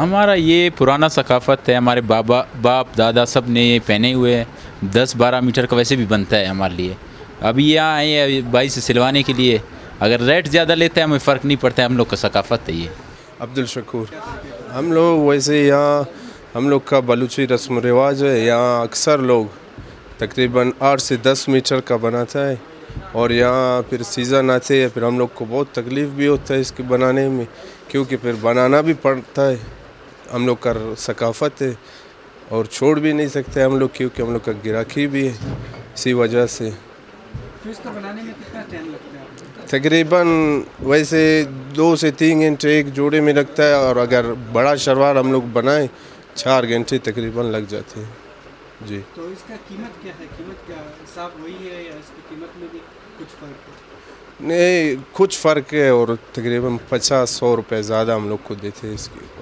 हमारा ये पुराना सकाफ़त है, हमारे बाबा, बाप, दादा सबने ये पहने हुए हैं। दस बारह मीटर का वैसे भी बनता है हमारे लिए। अभी यहाँ आए हैं भाई से सिलवाने के लिए। अगर रेट ज़्यादा लेते हैं, हमें फ़र्क नहीं पड़ता है, हम लोग का सकाफ़त है ये। अब्दुल शकूर, हम लोग वैसे यहाँ, हम लोग का बलूची रस्म रिवाज है। यहाँ अक्सर लोग तकरीबन आठ से दस मीटर का बनाता है। और यहाँ फिर सीज़न आते हैं, फिर हम लोग को बहुत तकलीफ़ भी होता है इसके बनाने में, क्योंकि फिर बनाना भी पड़ता है। हम लोग का सकाफ़त है और छोड़ भी नहीं सकते हम लोग क्योंकि हम लोग का गिराकी भी है इसी वजह से। तो बनाने में कितना टाइम लगता है? तकरीबन वैसे दो से तीन घंटे एक जोड़े में लगता है और अगर बड़ा शलवार हम लोग बनाएँ चार घंटे तकरीबन लग जाते हैं। जी। तो इसका कीमत क्या है? कीमत क्या साफ़ वही है या इसकी कीमत में भी कुछ फ़र्क है? नहीं कुछ फ़र्क है और तकरीबन पचास सौ रुपये ज़्यादा हम लोग को देते हैं इसके।